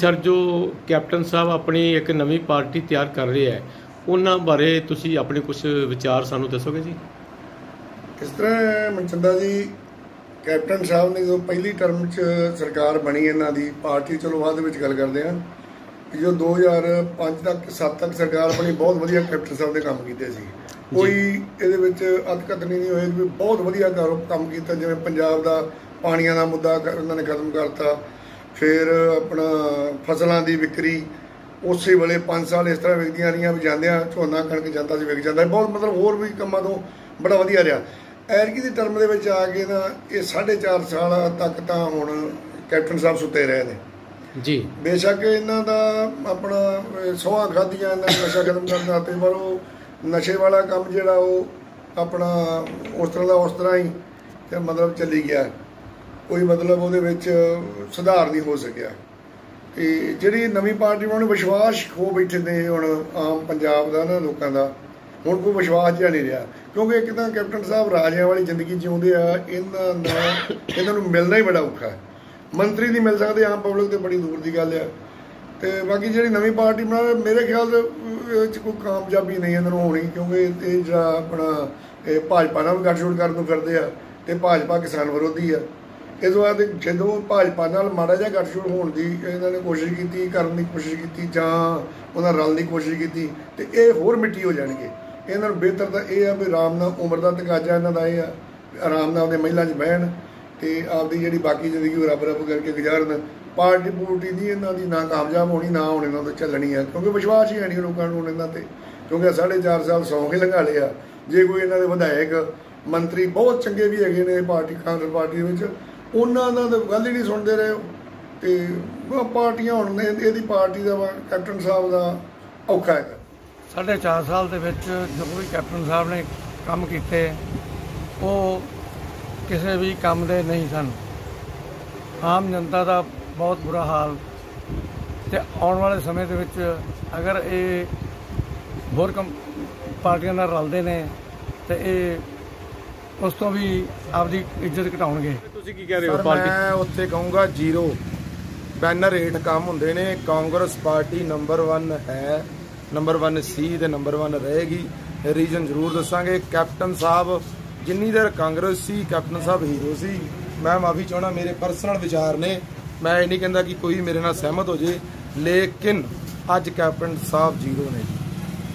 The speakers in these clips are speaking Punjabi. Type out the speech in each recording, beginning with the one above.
ਸਰ ਜੋ ਕੈਪਟਨ ਸਾਹਿਬ ਆਪਣੀ ਇੱਕ ਨਵੀਂ ਪਾਰਟੀ ਤਿਆਰ ਕਰ ਰਹੇ ਹੈ ਉਹਨਾਂ ਬਾਰੇ ਤੁਸੀਂ ਆਪਣੇ ਕੁਝ ਵਿਚਾਰ ਸਾਨੂੰ ਦੱਸੋਗੇ ਜੀ? ਇਸ ਤਰ੍ਹਾਂ ਮਨਚੰਦਾ ਜੀ ਕੈਪਟਨ ਸਾਹਿਬ ਨੇ ਜਦੋਂ ਪਹਿਲੀ ਟਰਮ 'ਚ ਸਰਕਾਰ ਬਣੀ ਇਹਨਾਂ ਦੀ ਪਾਰਟੀ ਚਲੋ ਬਾਅਦ ਵਿੱਚ ਗੱਲ ਕਰਦੇ ਹਾਂ ਕਿ ਜੋ 2005 ਤੱਕ 7 ਤੱਕ ਸਰਕਾਰ ਬਣੀ ਬਹੁਤ ਵਧੀਆ ਕੈਪਟਨ ਸਾਹਿਬ ਨੇ ਕੰਮ ਕੀਤੇ ਸੀ। ਕੋਈ ਇਹਦੇ ਵਿੱਚ ਅਤਕਤਨੀ ਨਹੀਂ ਹੋਈ ਵੀ ਬਹੁਤ ਵਧੀਆ ਕੰਮ ਕੀਤਾ ਜਿਵੇਂ ਪੰਜਾਬ ਦਾ ਪਾਣੀਆਂ ਦਾ ਮੁੱਦਾ ਉਹਨਾਂ ਨੇ ਖਤਮ ਕਰਤਾ ਫਿਰ ਆਪਣਾ ਫਸਲਾਂ ਦੀ ਵਿਕਰੀ ਉਸੇ ਵੇਲੇ 5 ਸਾਲ ਇਸ ਤਰ੍ਹਾਂ ਵਿਕਦੀਆਂ ਰਹੀਆਂ ਵੀ ਜਾਂਦਿਆਂ ਝੋਨਾ ਕਣਕ ਜਾਂਦਾ ਸੀ ਵਿਕ ਜਾਂਦਾ। ਬਹੁਤ ਮਤਲਬ ਹੋਰ ਵੀ ਕੰਮਾਂ ਤੋਂ ਬੜਾ ਵਧੀਆ ਰਿਹਾ। ਐਰਕੀ ਦੀ ਟਰਮ ਦੇ ਵਿੱਚ ਆ ਕੇ ਨਾ ਇਹ 4.5 ਸਾਲ ਤੱਕ ਤਾਂ ਹੁਣ ਕੈਪਟਨ ਸਾਹਿਬ ਸੁੱਤੇ ਰਹੇ ਨੇ। ਜੀ। ਬੇਸ਼ੱਕ ਇਹਨਾਂ ਦਾ ਆਪਣਾ ਸੌਹਾਂ ਖਾਧੀਆਂ ਇਹਨਾਂ ਨੇ ਨਸ਼ਾ ਖਤਮ ਕਰਨਾ ਤੇ ਪਰ ਉਹ ਨਸ਼ੇ ਵਾਲਾ ਕੰਮ ਜਿਹੜਾ ਉਹ ਆਪਣਾ ਉਸ ਤਰ੍ਹਾਂ ਦਾ ਉਸ ਤਰ੍ਹਾਂ ਹੀ ਤੇ ਮਤਲਬ ਚੱਲੀ ਗਿਆ। ਕੋਈ ਮਤਲਬ ਉਹਦੇ ਵਿੱਚ ਸੁਧਾਰ ਨਹੀਂ ਹੋ ਸਕਿਆ। ਤੇ ਜਿਹੜੀ ਨਵੀਂ ਪਾਰਟੀ ਉਹਨਾਂ ਨੂੰ ਵਿਸ਼ਵਾਸ ਖੋ ਬੈਠੇ ਨੇ ਹੁਣ ਆਮ ਪੰਜਾਬ ਦਾ ਨਾ ਲੋਕਾਂ ਦਾ, ਹੁਣ ਕੋਈ ਵਿਸ਼ਵਾਸ ਜਿਹਾ ਨਹੀਂ ਰਿਹਾ। ਕਿਉਂਕਿ ਇੱਕ ਤਾਂ ਕੈਪਟਨ ਸਾਹਿਬ ਰਾਜਿਆਂ ਵਾਲੀ ਜ਼ਿੰਦਗੀ ਜਿਉਂਦੇ ਆ, ਇਹਨਾਂ ਦਾ, ਇਹਨਾਂ ਨੂੰ ਮਿਲਣਾ ਹੀ ਬੜਾ ਔਖਾ। ਹੈ ਮੰਤਰੀ ਨਹੀਂ ਮਿਲ ਸਕਦੇ, ਆਮ ਪਬਲਿਕ ਤੇ ਬੜੀ ਦੂਰ ਦੀ ਗੱਲ ਆ। ਤੇ ਬਾਕੀ ਜਿਹੜੀ ਨਵੀਂ ਪਾਰਟੀ ਬਣਾ ਮੇਰੇ ਖਿਆਲ ਦੇ ਇਹ 'ਚ ਕੋਈ ਕਾਮਯਾਬੀ ਨਹੀਂ ਇਹਨਾਂ ਨੂੰ ਹੋਣੀ, ਕਿਉਂਕਿ ਇਹ ਜਿਹੜਾ ਆਪਣਾ, ਇਹ ਭਾਜਪਾ ਨਾਲ ਵੀ ਗੱਠਜੋੜ ਕਰਨ ਨੂੰ ਫਿਰਦੇ ਆ, ਤੇ ਭਾਜਪਾ ਕਿਸਾਨ ਵਿਰੋਧੀ ਆ। ਇਸ ਤੋਂ ਬਾਅਦ ਜਦੋਂ ਭਾਜਪਾ ਨਾਲ ਮਾੜਾ ਜਿਹਾ ਗੱਠਜੋੜ ਹੋਣ ਦੀ ਇਹਨਾਂ ਨੇ ਕੋਸ਼ਿਸ਼ ਕੀਤੀ, ਕਰਨ ਦੀ ਕੋਸ਼ਿਸ਼ ਕੀਤੀ ਜਾਂ ਉਹਨਾਂ ਰਲਣ ਦੀ ਕੋਸ਼ਿਸ਼ ਕੀਤੀ, ਤੇ ਇਹ ਹੋਰ ਮਿੱਟੀ ਹੋ ਜਾਣਗੇ। ਇਹਨਾਂ ਨੂੰ ਬਿਹਤਰ ਤਾਂ ਇਹ ਆ ਵੀ ਆਰਾਮ ਨਾਲ ਉਮਰ ਦਾ ਤਕਾਜ਼ਾ ਇਹਨਾਂ ਦਾ ਇਹ ਆ, ਆਰਾਮ ਨਾਲ ਆਪਦੇ ਮਹਿਲਾ 'ਚ ਬਹਿਣ ਤੇ ਆਪਦੀ ਜਿਹੜੀ ਬਾਕੀ ਜ਼ਿੰਦਗੀ ਉਹ ਰੱਬ ਰੱਬ ਕਰਕੇ ਗੁਜ਼ਾਰਨ। ਪਾਰਟੀ ਪੂਰਟੀ ਨਹੀਂ ਇਹਨਾਂ ਦੀ, ਨਾ ਕਾਮਯਾਬ ਹੋਣੀ, ਨਾ ਹੁਣ ਇਹਨਾਂ ਤੋਂ ਚੱਲਣੀ ਆ, ਕਿਉਂਕਿ ਵਿਸ਼ਵਾਸ ਹੀ ਹੈ ਨਹੀਂ ਲੋਕਾਂ ਨੂੰ ਹੁਣ ਇਹਨਾਂ ਤੇ। ਕਿਉਂਕਿ ਸਾਢੇ ਚਾਰ ਸਾਲ ਸੌਂਖ ਹੀ ਲੰਘਾ ਲਿਆ। ਜੇ ਕੋਈ ਇਹਨਾਂ ਦੇ ਵਿਧਾਇਕ, ਮੰਤਰੀ ਬਹੁਤ ਚੰਗੇ ਵੀ ਹੈਗੇ ਨੇ ਪਾਰਟੀ, ਕਾਂਗਰਸ ਪਾਰਟੀ ਦੇ ਵਿੱਚ ਉਹਨਾਂ ਦਾ ਤਾਂ ਗੱਲ ਹੀ ਨਹੀਂ ਸੁਣਦੇ ਰਹੇ। ਉਹ। ਤੇ ਪਾਰਟੀਆਂ ਹੁਣ ਨੇ, ਇਹਦੀ ਪਾਰਟੀ ਦਾ ਕੈਪਟਨ ਸਾਹਿਬ ਦਾ ਔਖਾ ਹੈਗਾ ਸਾਢੇ ਚਾਰ ਸਾਲ ਦੇ ਵਿੱਚ ਜੋ ਵੀ ਕੈਪਟਨ ਸਾਹਿਬ ਨੇ ਕੰਮ ਕੀਤੇ, ਉਹ ਕਿਸੇ ਵੀ ਕੰਮ ਦੇ ਨਹੀਂ ਸਨ। ਆਮ ਜਨਤਾ ਦਾ ਬਹੁਤ ਬੁਰਾ ਹਾਲ। ਤੇ ਆਉਣ ਵਾਲੇ ਸਮੇਂ ਦੇ ਵਿੱਚ ਅਗਰ ਇਹ ਹੋਰ ਕੰਮ, ਪਾਰਟੀਆਂ ਨਾਲ ਰਲਦੇ ਨੇ, ਤੇ ਇਹ ਉਸ ਤੋਂ ਵੀ ਆਪਦੀ ਇੱਜ਼ਤ ਘਟਾਉਣਗੇ। ਤੁਸੀਂ ਕੀ ਕਹਿ ਰਹੇ ਹੋ ਸਰ ਪਾਰਟੀ? ਮੈਂ ਉੱਥੇ ਕਹੂੰਗਾ ਜ਼ੀਰੋ। ਬੈਨਰ ਰੇਟ ਕੰਮ ਹੁੰਦੇ ਨੇ। ਕਾਂਗਰਸ ਪਾਰਟੀ ਨੰਬਰ 1 ਹੈ। ਨੰਬਰ 1 ਸੀ ਤੇ ਨੰਬਰ 1 ਰਹੇਗੀ। ਰੀਜਨ ਜ਼ਰੂਰ ਦੱਸਾਂਗੇ। ਕੈਪਟਨ ਸਾਹਿਬ ਜਿੰਨੀ ਦੇਰ ਕਾਂਗਰਸ ਸੀ ਕੈਪਟਨ ਸਾਹਿਬ ਹੀਰੋ ਸੀ। ਮੈਂ ਮਾਫੀ ਚਾਹਣਾ ਮੇਰੇ ਪਰਸਨਲ ਵਿਚਾਰ ਨੇ। ਮੈਂ ਇਹ ਨਹੀਂ ਕਹਿੰਦਾ ਕਿ ਕੋਈ ਮੇਰੇ ਨਾਲ ਸਹਿਮਤ ਹੋ ਜੇ। ਲੇਕਿਨ ਅੱਜ ਕੈਪਟਨ ਸਾਹਿਬ ਜ਼ੀਰੋ ਨੇ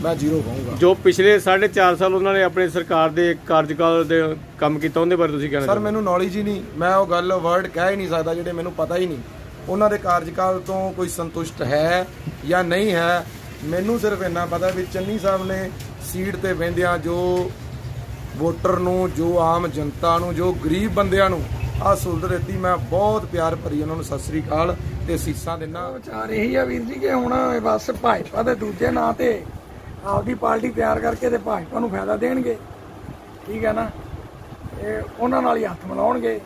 ਮੈਂ ਜ਼ੀਰੋ ਕਹੂੰਗਾ। ਜੋ ਪਿਛਲੇ 4.5 ਸਾਲ ਉਹਨਾਂ ਨੇ ਆਪਣੇ ਸਰਕਾਰ ਦੇ ਕਾਰਜਕਾਲ ਦੇ ਕੰਮ ਕੀਤਾ ਉਹਦੇ ਬਾਰੇ ਤੁਸੀਂ ਕਹਿਣਾ ਸਰ ਮੈਨੂੰ ਨੌਲੇਜ ਹੀ ਨਹੀਂ। ਮੈਂ ਉਹ ਗੱਲ ਵਰਡ ਕਹਿ ਹੀ ਨਹੀਂ ਸਕਦਾ ਜਿਹੜੇ ਮੈਨੂੰ ਪਤਾ ਹੀ ਨਹੀਂ। ਉਹਨਾਂ ਦੇ ਕਾਰਜਕਾਲ ਤੋਂ ਕੋਈ ਸੰਤੁਸ਼ਟ ਹੈ ਜਾਂ ਨਹੀਂ ਹੈ ਮੈਨੂੰ ਸਿਰਫ ਇੰਨਾ ਪਤਾ ਵੀ ਚੰਨੀ ਸਾਹਿਬ ਨੇ ਸੀਟ ਤੇ ਬਹਿੰਦਿਆਂ ਜੋ ਵੋਟਰ ਨੂੰ ਜੋ ਆਮ ਜਨਤਾ ਨੂੰ ਜੋ ਗਰੀਬ ਬੰਦਿਆਂ ਨੂੰ ਆ ਸਹੂਲਤ ਦਿੱਤੀ। ਮੈਂ ਬਹੁਤ ਪਿਆਰ ਭਰੀ ਉਹਨਾਂ ਨੂੰ ਸਤਿ ਸ੍ਰੀ ਅਕਾਲ ਤੇ ਸੀਸਾਂ ਦਿੰਨਾ ਵਿਚਾਰ ਇਹੀ ਆ ਵੀਰ ਜੀ ਕਿ ਹੁਣ ਬਸ ਭਾਜਪਾ ਦੇ ਦੂਜੇ ਨਾਂ ਤੇ ਆਪਦੀ ਪਾਰਟੀ ਤਿਆਰ ਕਰਕੇ ਤੇ ਭਾਜਪਾ ਨੂੰ ਫਾਇਦਾ ਦੇਣਗੇ। ਠੀਕ ਹੈ ਨਾ? ਇਹ ਉਹਨਾਂ ਨਾਲ ਹੀ ਹੱਥ ਮਿਲਾਉਣਗੇ।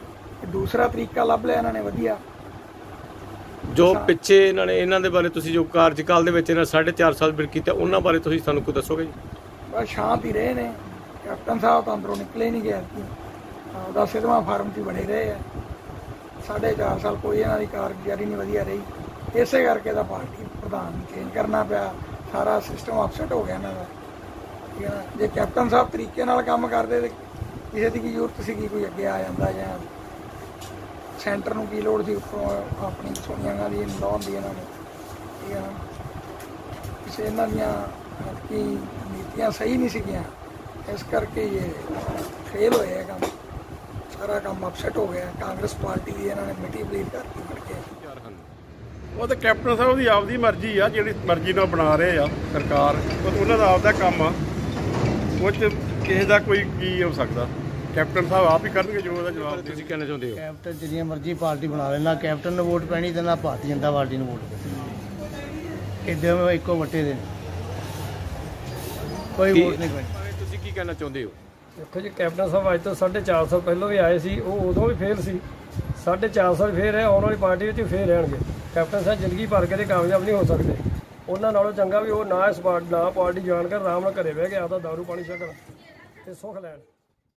ਦੂਸਰਾ ਤਰੀਕਾ ਲੱਭ ਲਿਆ ਇਹਨਾਂ ਨੇ ਵਧੀਆ। ਜੋ ਪਿੱਛੇ ਇਹਨਾਂ ਨੇ ਇਹਨਾਂ ਦੇ ਬਾਰੇ ਤੁਸੀਂ ਜੋ ਕਾਰਜਕਾਲ ਦੇ ਵਿੱਚ ਇਹਨਾਂ 4.5 ਸਾਲ ਬਿਲ ਕੀਤਾ ਉਹਨਾਂ ਬਾਰੇ ਤੁਸੀਂ ਸਾਨੂੰ ਕੋਈ ਦੱਸੋਗੇ ਜੀ? ਬਸ ਸ਼ਾਂਤ ਹੀ ਰਹੇ ਨੇ। ਕੈਪਟਨ ਸਾਹਿਬ ਤਾਂ ਅੰਦਰੋਂ ਨਿਕਲੇ ਨਹੀਂ ਗਿਆ ਕਿ ਉਹਦਾ ਸਿਧਵਾ ਫਾਰਮ 'ਚ ਬਣੇ ਰਹੇ ਆ। ਸਾਢੇ ਚਾਰ ਸਾਲ ਕੋਈ ਇਹਨਾਂ ਦੀ ਕਾਰਗੁਜ਼ਾਰੀ ਨਹੀਂ ਵਧੀਆ ਰਹੀ। ਇਸੇ ਕਰਕੇ ਤਾਂ ਪਾਰਟੀ ਪ੍ਰਧਾਨ ਚੇਂਜ ਕਰਨਾ ਪਿਆ। ਸਾਰਾ ਸਿਸਟਮ ਅਪਸੈਟ ਹੋ ਗਿਆ ਇਹਨਾਂ ਦਾ। ਠੀਕ ਹੈ ਨਾ? ਜੇ ਕੈਪਟਨ ਸਾਹਿਬ ਤਰੀਕੇ ਨਾਲ ਕੰਮ ਕਰਦੇ ਤੇ ਕਿਸੇ ਦੀ ਕੀ ਜ਼ਰੂਰਤ ਸੀਗੀ? ਕੋਈ ਅੱਗੇ ਆ ਜਾਂਦਾ ਜਾਂ ਸੈਂਟਰ ਨੂੰ ਕੀ ਲੋੜ ਸੀ? ਉੱਪਰੋਂ ਆਪਣੀ ਸੋਨੀਆ ਗਾਂਧੀ ਨੂੰ ਲਾਉਣ ਦੀ ਇਹਨਾਂ ਨੂੰ। ਠੀਕ ਹੈ ਨਾ? ਕਿਸੇ ਇਹਨਾਂ ਦੀਆਂ ਕੀ ਨੀਤੀਆਂ ਸਹੀ ਨਹੀਂ ਸੀਗੀਆਂ। ਇਸ ਕਰਕੇ ਇਹ ਫੇਲ ਹੋਇਆ ਕੰਮ। ਸਾਰਾ ਕੰਮ ਅਪਸੈਟ ਹੋ ਗਿਆ। ਕਾਂਗਰਸ ਪਾਰਟੀ ਦੀ ਇਹਨਾਂ ਨੇ ਮਿੱਟੀ ਬਲੀਡ ਕਰਤੀ ਫੜ ਕੇ। ਉਹ ਤਾਂ ਕੈਪਟਨ ਸਾਹਿਬ ਦੀ ਆਪਦੀ ਮਰਜ਼ੀ ਆ ਜਿਹੜੀ ਮਰਜ਼ੀ ਨਾਲ ਬਣਾ ਰਹੇ ਆ ਸਰਕਾਰ। ਉਹ ਤਾਂ ਉਹਨਾਂ ਦਾ ਆਪਦਾ ਕੰਮ ਆ। ਉਹ 'ਚ ਕਿਸੇ ਦਾ ਕੋਈ ਕੀ ਹੋ ਸਕਦਾ। ਕੈਪਟਨ ਸਾਹਿਬ ਆਪ ਹੀ ਕਰਨਗੇ ਜੋ ਉਹਦਾ ਜਵਾਬ ਤੁਸੀਂ ਕਹਿਣਾ ਚਾਹੁੰਦੇ ਹੋ? ਕੈਪਟਨ ਜਿਹੜੀਆਂ ਮਰਜ਼ੀ ਪਾਰਟੀ ਬਣਾ ਲੈਣਾ ਕੈਪਟਨ ਨੂੰ ਵੋਟ ਪੈਣੀ ਤੇ ਨਾ ਭਾਰਤੀ ਜਨਤਾ ਪਾਰਟੀ ਨੂੰ ਵੋਟ ਇਹ ਦੋਵੇਂ ਇੱਕੋ ਵੱਟੇ ਦੇ। ਕੋਈ ਕੀ- ਵੋਟ ਨਹੀਂ ਪੈਣੀ। ਤੁਸੀਂ ਕੀ ਕਹਿਣਾ ਚਾਹੁੰਦੇ ਹੋ? ਦੇਖੋ ਜੀ ਕੈਪਟਨ ਸਾਹਿਬ ਅੱਜ ਤੋਂ 450 ਸਾਲ ਪਹਿਲਾਂ ਵੀ ਆਏ ਸੀ ਉਹ ਉਦੋਂ ਵੀ ਫੇਲ ਸੀ। 450 ਸਾਲ ਫੇਰ ਹੈ ਆਉਣ ਵਾਲੀ ਪਾਰਟੀ ਵਿੱਚ ਵੀ ਫੇਰ ਰਹਿਣਗੇ। ਕੈਪਟਨ ਸਾਹਿਬ ਜ਼ਿੰਦਗੀ ਭਰ ਕੇ ਤੇ ਕਾਮਯਾਬ ਨਹੀਂ ਹੋ ਸਕਦੇ। ਉਹਨਾਂ ਨਾਲੋਂ ਚੰਗਾ ਵੀ ਉਹ ਨਾ ਇਸ ਪਾਰਟੀ ਨਾ ਪਾਰਟੀ ਜਾਣ ਕਰ ਆਰਾਮ ਨਾਲ ਘਰੇ ਬਹਿ ਕੇ ਆਪਦਾ ਦਾਰੂ ਪਾਣੀ ਛਕਣ ਤੇ ਸੁੱਖ ਲੈਣ।